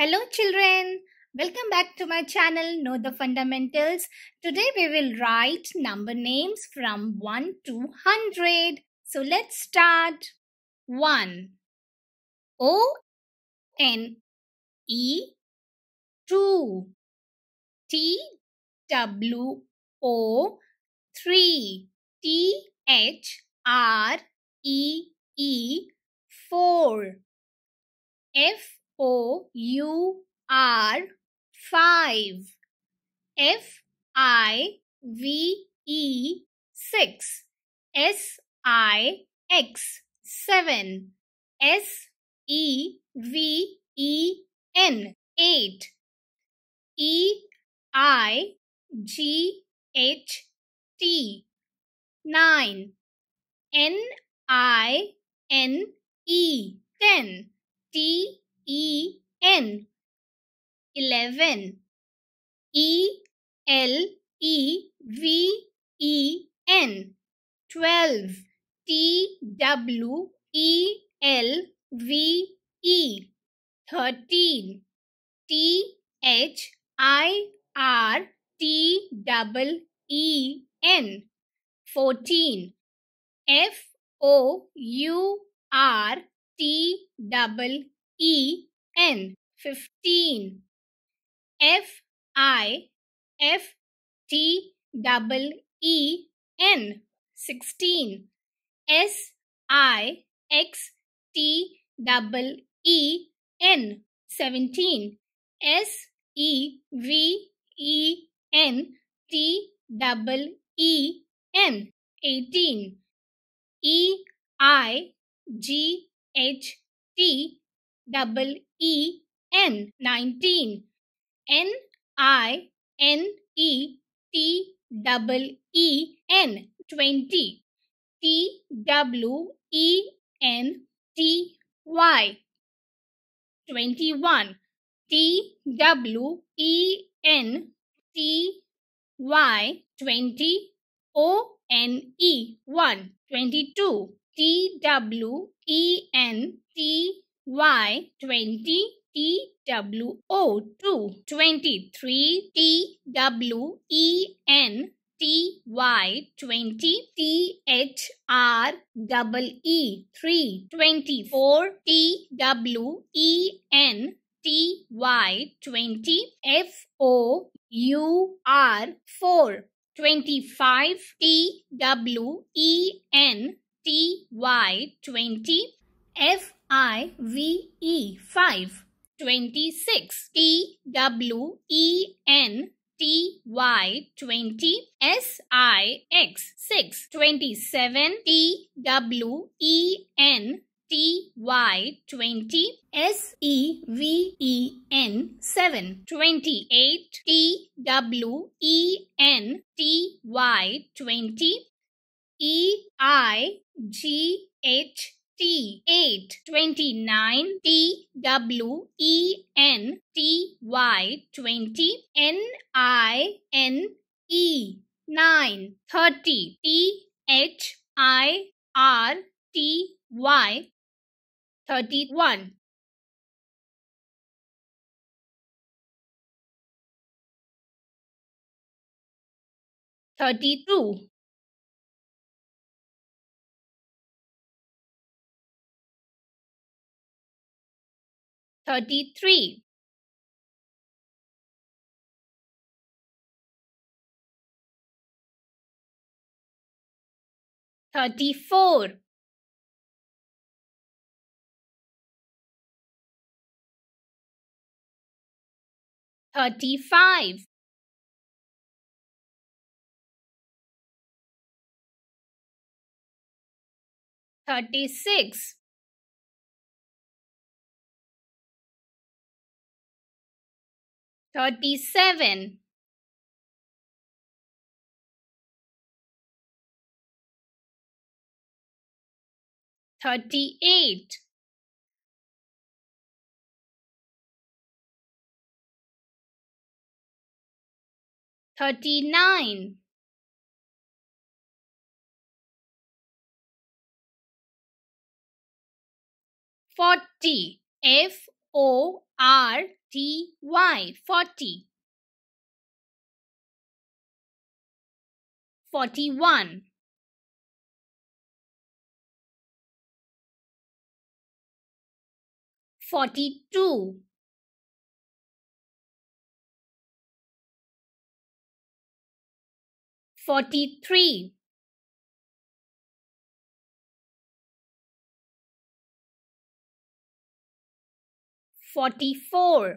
Hello children, welcome back to my channel Know the Fundamentals. Today we will write number names from 1 to 100. So let's start. 1 O N E 2 T W O 3 T H R E E 4 F O U R five. F I V E six. S I X seven. S E V E N eight. E I G H T. Nine. N I N E ten. T E N. Eleven. E L E V E N. Twelve. T W E L V E. Thirteen. T H I R T double E N. Fourteen. F O U R T double E N fifteen. F I F T double E N sixteen. S I X T double E N seventeen. S E V E N T double E N eighteen. E I G H T double E N nineteen. N I N E T double E N twenty. T W E N T Y twenty one T W E N T Y twenty. O N E one twenty two T W E N T Y 20 T W O 2 23 T W E N T Y 20 T H R double E 3 24 T W E N T Y 20 F O U R 4 25 T W E N T Y 20 F I V E 5 26 T W E N T Y 20 S I X 6 27 T W E N T Y 20 S E V E N 7 28 T W E N T Y 20 E I G H T eight twenty nine T W E N T Y twenty N I N E nine thirty T H I R T Y thirty one thirty two 33 34 35 36 thirty-seven thirty-eight thirty-nine forty. F O R T Y forty. Forty one. Forty two.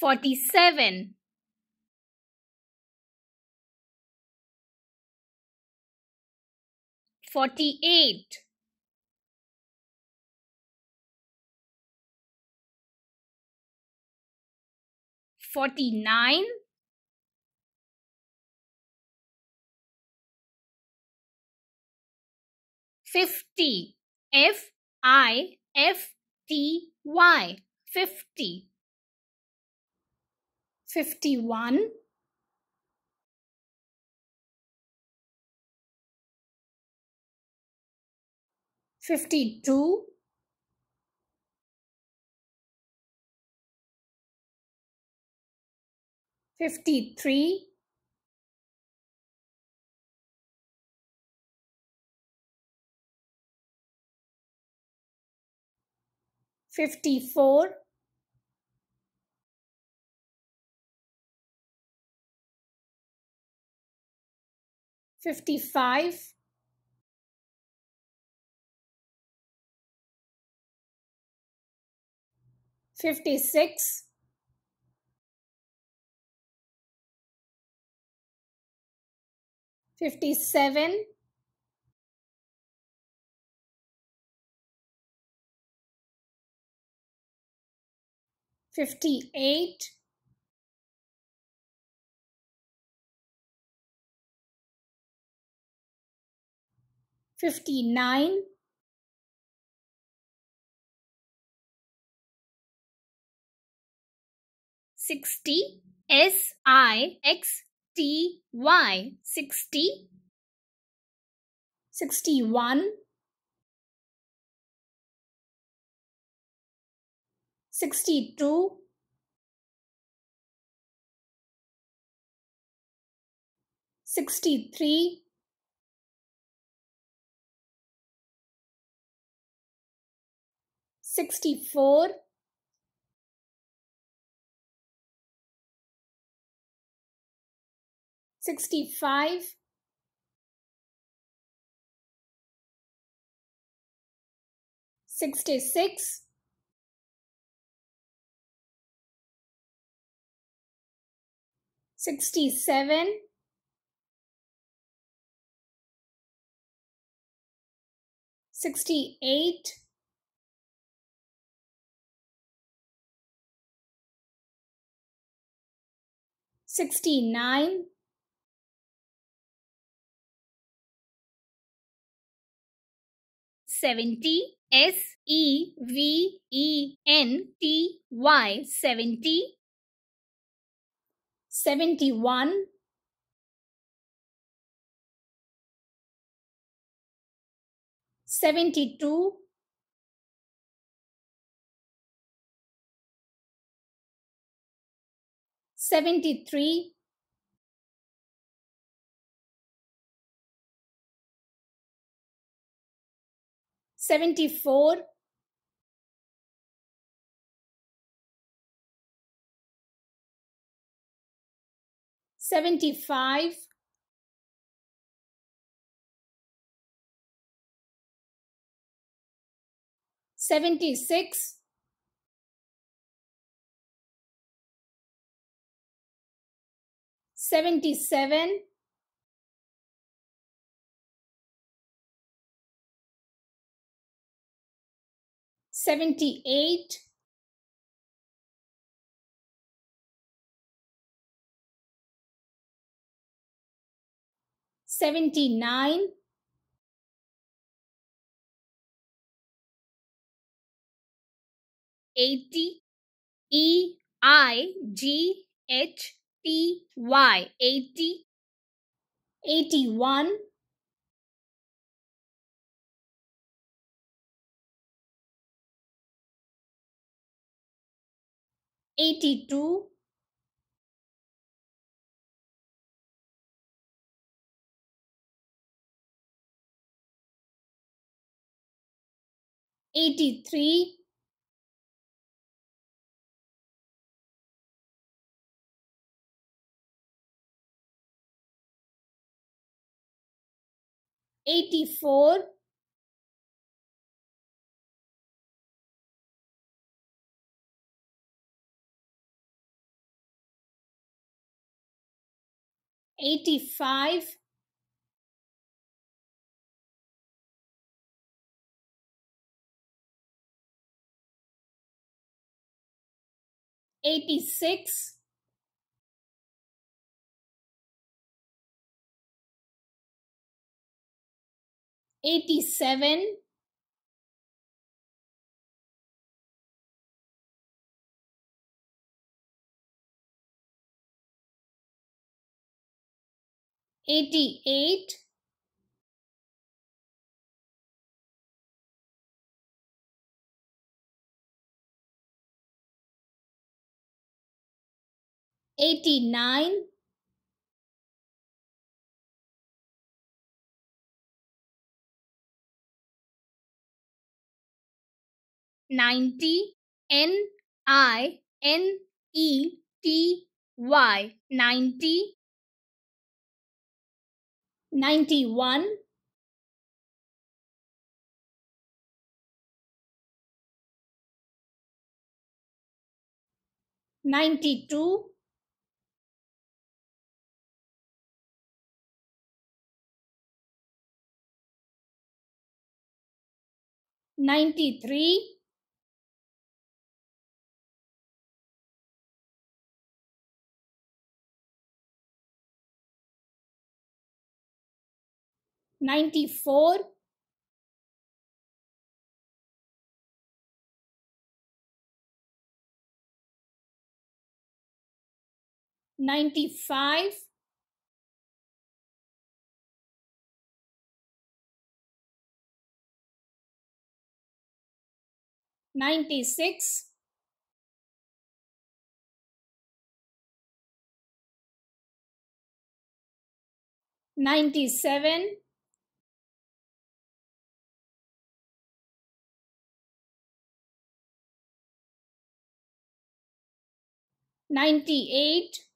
Forty three. Forty-eight. Forty-nine. Fifty. F I F T Y. Fifty. Fifty-one. Fifty-two. Fifty-three. Fifty-four. Fifty-five. Fifty-six. Fifty-seven. Fifty-eight. Fifty-nine. Sixty. S I X T Y. Sixty. Sixty-one. Sixty-two. Sixty-three. Sixty-four. Sixty-five. Sixty-six. Sixty-seven. Sixty-eight. Sixty-nine. Seventy. S E V E N T Y. Seventy. 74seventy five, seventy six, seventy seven, 78, Seventy nine, eighty, E I G H T Y, eighty, eighty one. Eighty two eighty three eighty four eighty-five. Eighty-six. Eighty-seven. 88 89 90 N I N E T Y. 90 ninety-one. Ninety-two. Ninety-three. 94 95 96 97 98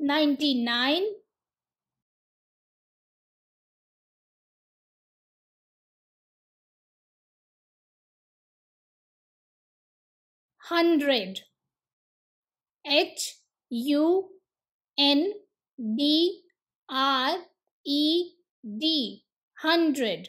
99 100 H U N D R E D hundred